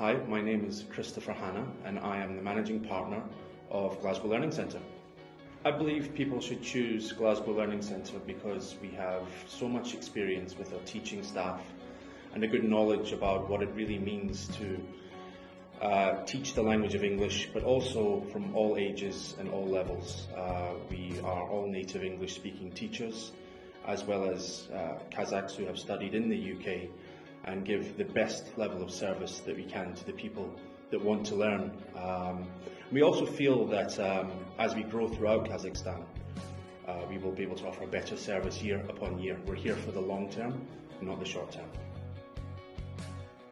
hi, my name is Christopher Hannah and I am the managing partner of Glasgow Learning Centre. I believe people should choose Glasgow Learning Centre because we have so much experience with our teaching staff and a good knowledge about what it really means to uh, teach the language of English, but also from all ages and all levels. Uh, we are all native English speaking teachers, as well as uh, Kazakhs who have studied in the UK and give the best level of service that we can to the people that want to learn. Um, we also feel that um, as we grow throughout Kazakhstan, uh, we will be able to offer better service year upon year. We're here for the long term, not the short term.